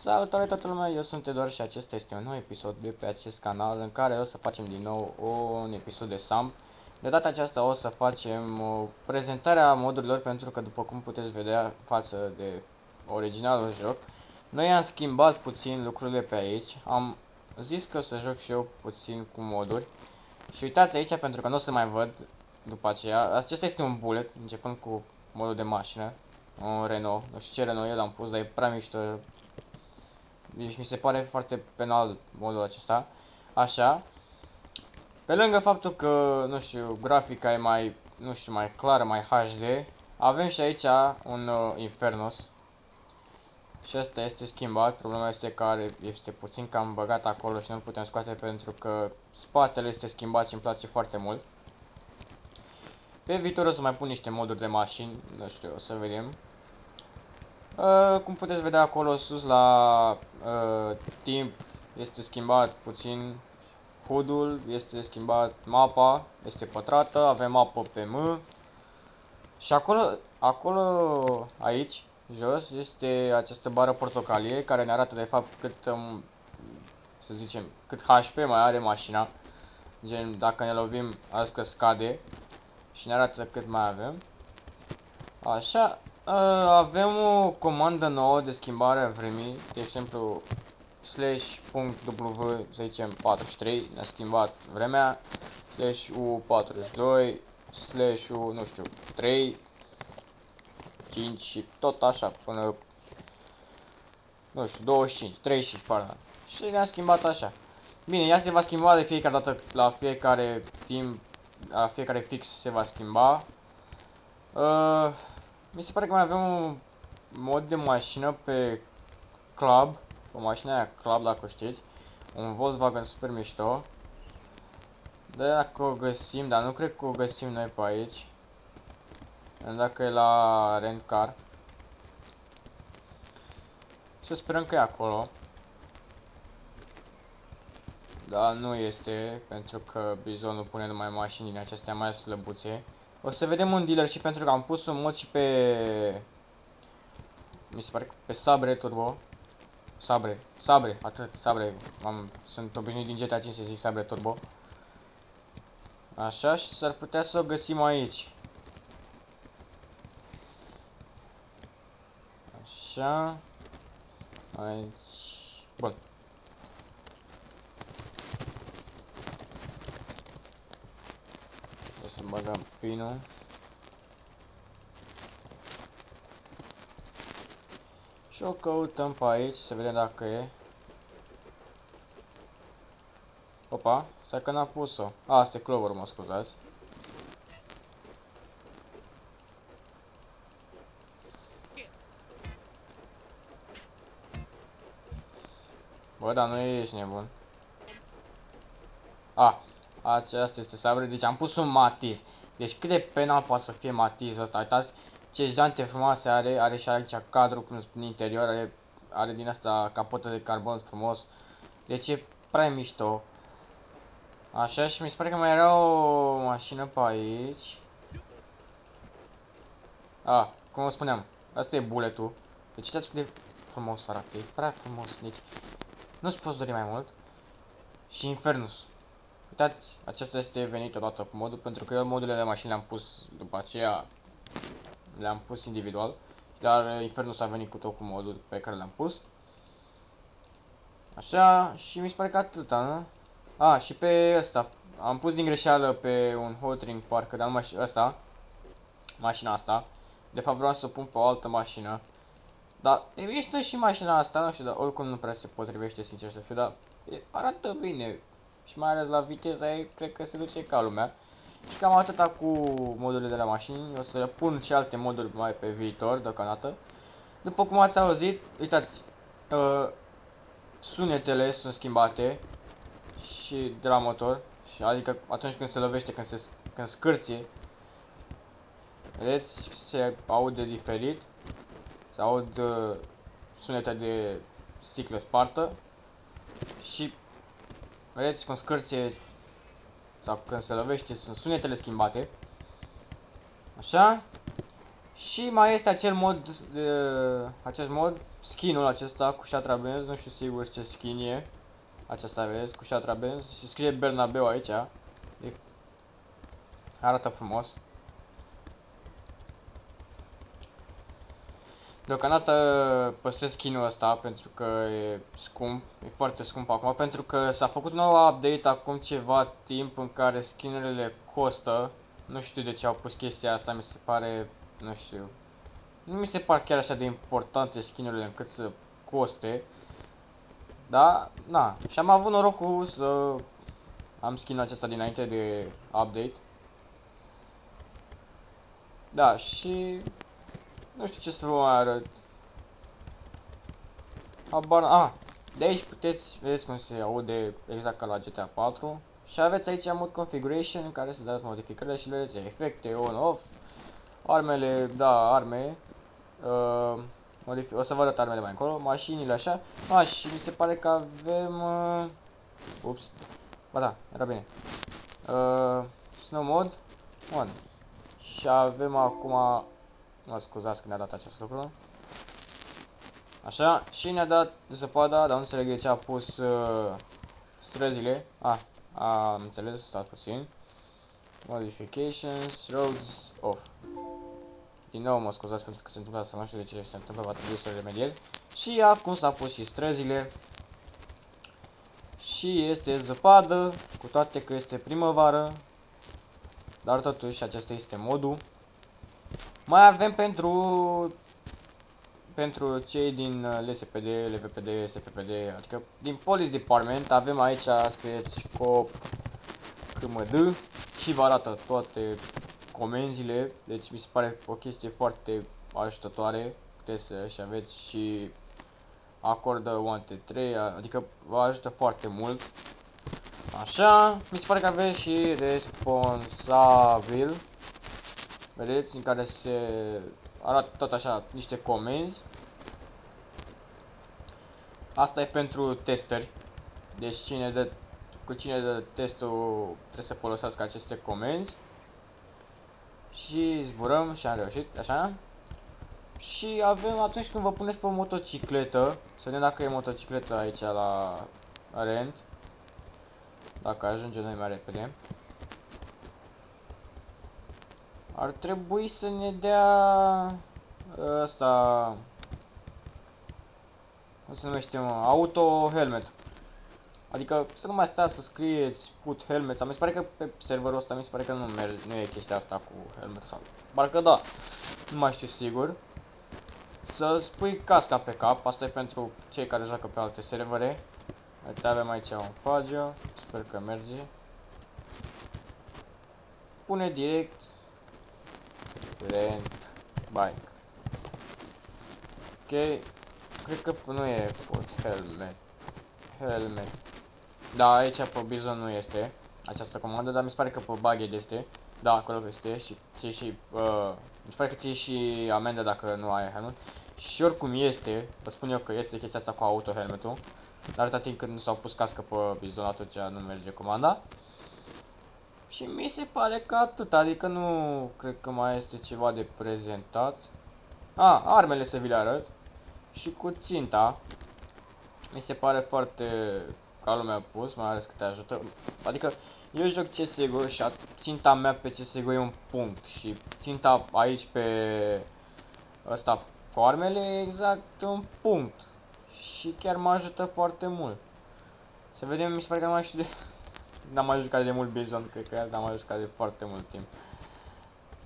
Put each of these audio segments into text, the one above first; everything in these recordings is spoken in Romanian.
Salutare toată lumea, eu sunt Edor și acesta este un nou episod de pe acest canal în care o să facem din nou un episod de SAM. De data aceasta o să facem o prezentare a modurilor pentru că după cum puteți vedea față de originalul joc, noi am schimbat puțin lucrurile pe aici, am zis că o să joc și eu puțin cu moduri. Și uitați aici pentru că nu o să mai văd după aceea, acesta este un bullet începând cu modul de mașină, un Renault, nu știu ce Renault el am pus, dar e prea mișto deci mi se pare foarte penal modul acesta. Așa. Pe lângă faptul că, nu știu, grafica e mai, nu știu, mai clară, mai HD, avem și aici un uh, Infernos. Și asta este schimbat, problema este că este puțin cam băgat acolo și nu putem scoate pentru că spatele este schimbat și îmi place foarte mult. Pe viitor o să mai pun niște moduri de mașini, nu știu, o să vedem. Uh, cum puteți vedea acolo sus la uh, timp este schimbat puțin HUD-ul, este schimbat mapa, este pătrată, avem apă pe M. Și acolo, acolo, aici, jos, este această bară portocalie care ne arată de fapt cât, um, să zicem, cât HP mai are mașina. Gen, dacă ne lovim, azi că scade și ne arată cât mai avem. Așa, Uh, avem o comandă nouă de schimbare a vremii, de exemplu slash.w, să zicem 43, ne-a schimbat vremea, slash u42, slash u, nu știu, 3, 5 și tot așa până, nu știu, 25, 35, pardon. Și ne-a schimbat așa. Bine, ea se va schimba de fiecare dată, la fiecare timp, la fiecare fix se va schimba. Uh, mi se pare că mai avem un mod de mașină pe Club. O mașină aia Club, dacă o știți. Un Volkswagen super mișto. De dacă o găsim, dar nu cred că o găsim noi pe aici. Dacă e la rent car. Să sperăm că e acolo. Da, nu este, pentru că Bizonul pune numai mașini din acestea mai slăbuțe. O să vedem un dealer și pentru că am pus un mod și pe... Mi se pare că pe Sabre Turbo. Sabre, Sabre, atât, Sabre. Am, sunt obișnuit din GTA 5 să zic Sabre Turbo. Așa și s-ar putea să o găsim aici. Așa. Aici. Bun. Să băgăm pinul. Și o căutăm pe aici să vedem dacă e. Opa, stai că n-a pus-o. A, asta e clover, mă scuzați. Bă, dar nu ești nebun. A, aceasta este sabre. Deci am pus un matiz. Deci cât de penal poate să fie matizul ăsta. Uitați ce jante frumoase are. Are și aici cadru cum spune interior. Are, are din asta capotă de carbon frumos. Deci e prea mișto. Așa și mi se pare că mai era o mașină pe aici. A, cum o spuneam, asta e buletul. Deci uitați cât de frumos arată, e prea frumos. Deci nu-ți poți dori mai mult. Și Infernus. Uitați, acesta este venit odată cu modul, pentru că eu modurile de mașini le-am pus după aceea, le-am pus individual, dar Infernus a venit cu tot cu modul pe care l-am pus. Așa, și mi se pare că atâta, nu? A, și pe ăsta, am pus din greșeală pe un hot ring, parcă, dar numai ăsta, mașina asta. De fapt vreau să o pun pe o altă mașină. Dar e mișto și mașina asta, nu știu, dar oricum nu prea se potrivește, sincer să fiu, dar arată bine și mai ales la viteza ei, cred că se duce ca lumea. Și cam atâta cu modurile de la mașini, o să pun și alte moduri mai pe viitor, deocamdată. După cum ați auzit, uitați, uh, sunetele sunt schimbate și de la motor, și adică atunci când se lovește, când se când scârție, vedeți, se aude diferit, se aud uh, sunete de sticlă spartă și Vedeți cum scârție sau când se lovește sunt sunetele schimbate. Așa. Și mai este acel mod, uh, acest mod, skinul acesta cu Shatra Benz, nu știu sigur ce skin e. Acesta vezi, cu Shatra Benz și scrie Bernabeu aici. E, arată frumos. Deocamdată păstrez skin-ul ăsta pentru că e scump, e foarte scump acum, pentru că s-a făcut un nou update acum ceva timp în care skinurile costă. Nu știu de ce au pus chestia asta, mi se pare, nu știu, nu mi se par chiar așa de importante skinurile încât să coste. Da, na, și am avut norocul să am skin acesta dinainte de update. Da, și nu știu ce să vă mai arăt. Habar, a, de aici puteți, vedeți cum se aude exact ca la GTA 4. Și aveți aici mod configuration în care să dați modificările și vedeți efecte on-off. Armele, da, arme. Uh, o să vă arăt armele mai încolo, mașinile așa. A, și mi se pare că avem... Uh, ups. Ba da, era bine. Uh, snow mod 1. Și avem acum Mă scuzați că ne-a dat acest lucru. Așa, și ne-a dat zăpada, dar nu înțeleg de ce a pus uh, străzile. Ah, am înțeles, stați puțin. Modifications, roads, off. Din nou mă scuzați pentru că se întâmplă să nu știu de ce se întâmplă, va trebui să remediez. Și acum s-a pus și străzile. Și este zăpadă, cu toate că este primăvară. Dar totuși acesta este modul. Mai avem pentru pentru cei din LSPD, LVPD, SFPD, adică din Police Department avem aici scrieți scop KMD și vă arată toate comenzile, deci mi se pare o chestie foarte ajutătoare, puteți să și aveți și acordă 1 3 adică vă ajută foarte mult. Așa, mi se pare că aveți și responsabil Vedeți, în care se arată tot așa niște comenzi. Asta e pentru testeri. Deci cine dă, cu cine dă testul trebuie să folosească aceste comenzi. Și zburăm și am reușit, așa. Și avem atunci când vă puneți pe o motocicletă, să vedem dacă e motocicletă aici la rent. Dacă ajunge noi mai repede. Ar trebui să ne dea ăsta cum se numește mă, auto helmet. Adică să nu mai stea să scrieți put helmet sau mi se pare că pe serverul ăsta mi se pare că nu merge, nu e chestia asta cu helmet sau parcă da. Nu mai știu sigur. Să spui casca pe cap, asta e pentru cei care joacă pe alte servere. Uite, avem aici un Fagio, sper că merge. Pune direct Rent bike. Ok. Cred că nu e pot helmet. Helmet. Da, aici pe Bizon nu este această comandă, dar mi se pare că pe Bagged este. Da, acolo este și ție și uh, mi se pare că ție și amendă dacă nu ai helmet. Și oricum este, vă spun eu că este chestia asta cu auto helmetul. Dar atâta timp când nu s-au pus cască pe Bizon atunci nu merge comanda. Și mi se pare că atât, adică nu cred că mai este ceva de prezentat. A, armele să vi le arăt. Și cu ținta. Mi se pare foarte ca lumea a pus, mai ales că te ajută. Adică eu joc CSGO și ținta mea pe CSGO e un punct. Și ținta aici pe ăsta cu armele e exact un punct. Și chiar mă ajută foarte mult. Să vedem, mi se pare că nu mai știu de n-am mai jucat de mult Bison, cred că n-am mai jucat de foarte mult timp.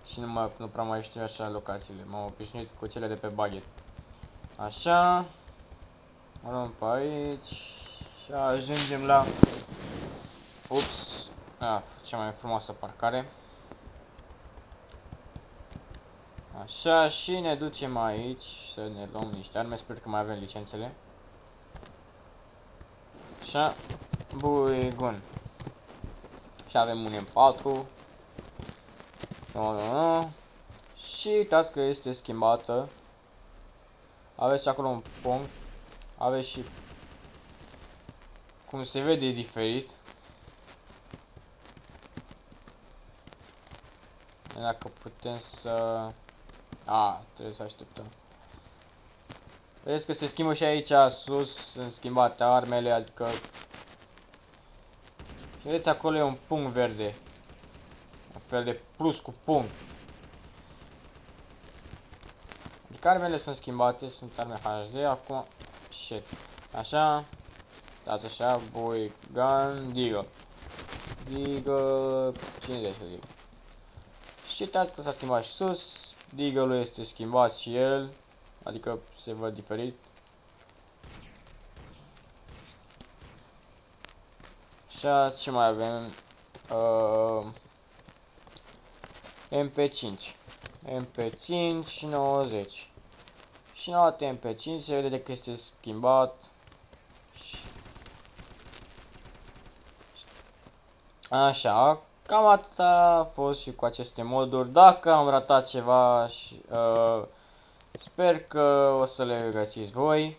Și nu, mai, nu prea mai știu așa locațiile, m-am obișnuit cu cele de pe baghet. Așa. O luăm pe aici. Și ajungem la... Ups. Ah, cea mai frumoasă parcare. Așa, și ne ducem aici să ne luăm niște arme, sper că mai avem licențele. Așa, bun. Și avem un M4. No, no, no. Și uitați că este schimbată. Aveți acolo un punct. Aveți și cum se vede diferit. Dacă putem să A, trebuie să așteptăm. Vezi că se schimbă și aici sus, sunt schimbate armele, adică... Vedeți, acolo e un punct verde. Un fel de plus cu punct. Adică armele sunt schimbate, sunt arme HD, acum... Shit. Așa. Dați așa, boy, gun, digă. Digă... 50 să zic. Și uitați că s-a schimbat și sus. Deagle-ul este schimbat și el. Adică se văd diferit. Așa, ce mai avem? Uh, MP5. MP5 90. Și nou MP5 se vede că este schimbat. Așa, cam atât a fost și cu aceste moduri. Dacă am ratat ceva, și, uh, sper că o să le găsiți voi.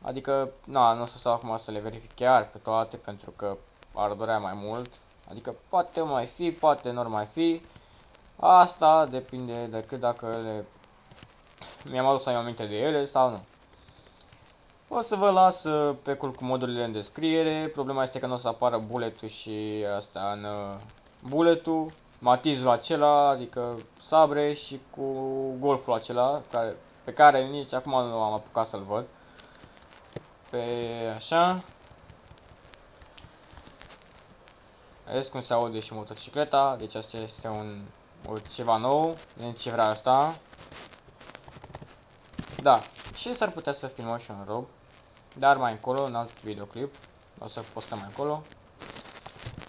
Adică, na, nu o să stau acum să le verific chiar pe toate, pentru că ar durea mai mult. Adică poate mai fi, poate nu mai fi. Asta depinde de cât dacă le... Mi-am adus să am aminte de ele sau nu. O să vă las uh, pe cul cu modurile în descriere. Problema este că nu o să apară bulletul și asta în uh, bulletul. Matizul acela, adică sabre și cu golful acela care, pe care nici acum nu am apucat să-l văd. Pe așa. Vezi cum se aude și motocicleta, deci asta este un o, ceva nou, din ce vrea asta. Da, și s-ar putea să filmăm și un rob. Dar mai încolo, un alt videoclip. O să postăm mai încolo.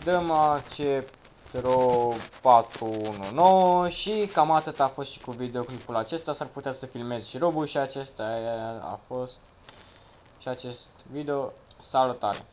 Dăm ce Pro 419 și cam atât a fost și cu videoclipul acesta. S-ar putea să filmez și robul și acesta a fost și acest video. Salutare!